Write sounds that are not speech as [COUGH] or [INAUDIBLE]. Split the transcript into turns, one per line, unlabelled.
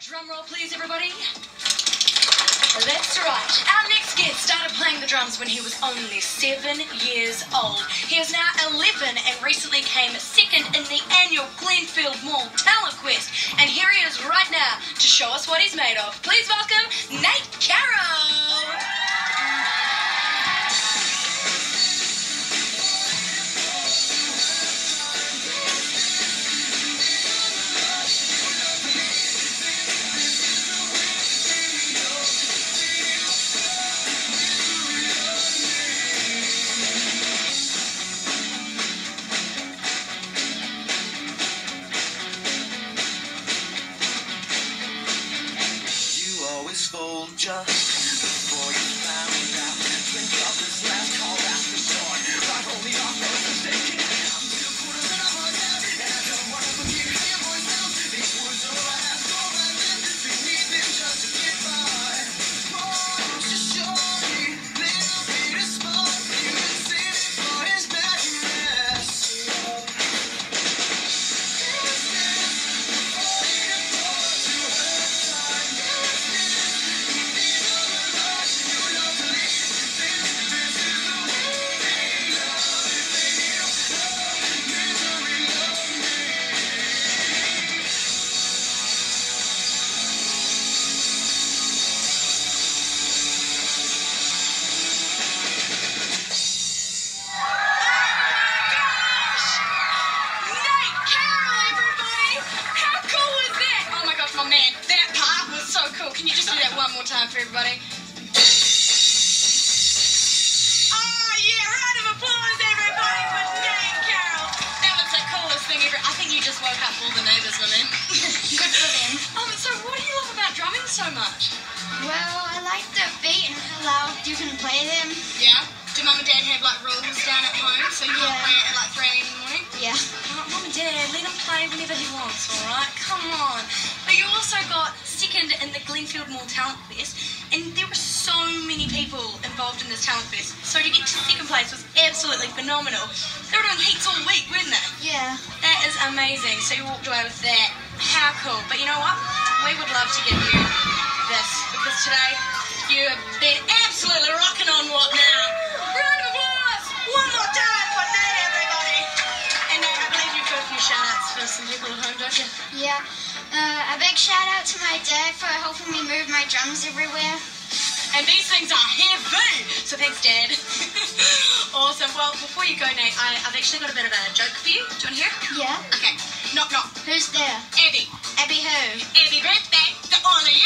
Drum roll, please, everybody. That's right. Our next guest started playing the drums when he was only seven years old. He is now 11 and recently came second in the annual Glenfield Mall Talent Quest. And here he is right now to show us what he's made of. Please welcome Nate Carroll.
Just Oh
my gosh, my man, that part was so cool. Can you just do that one more time for everybody? Oh yeah, round of applause, everybody, for Nate Carroll. That was the coolest thing ever. I think you just woke up all the neighbours, man. [LAUGHS]
Good for them.
Um, so what do you love about drumming so much?
Well, I like the beat and how loud you can play them.
Yeah. Do mum and dad have like rules down at home so you
Yeah.
play it at like 3 in the morning?
Yeah.
Mum and Dad, let him play whenever he wants, alright? Come on. But you also got second in the Glenfield Mall Talent Fest, and there were so many people involved in this talent fest. So to get to second place was absolutely phenomenal. They were doing heats all week, weren't they?
Yeah.
That is amazing. So you walked away with that. How cool. But you know what? We would love to give you this because today you have been absolutely rocking on what now? Round of applause! One more time for Nate, everybody! And Nate, I believe you've got a few shout outs for some people at home, don't you?
Yeah. Uh, big shout out to my dad for helping me move my drums everywhere.
And these things are heavy! So thanks, Dad. [LAUGHS] awesome. Well, before you go, Nate, I, have actually got a bit of a joke for you. Do you want to hear it?
Yeah.
Okay. Knock, knock.
Who's there?
Abby.
Abby who? Abby Birthday to all of you.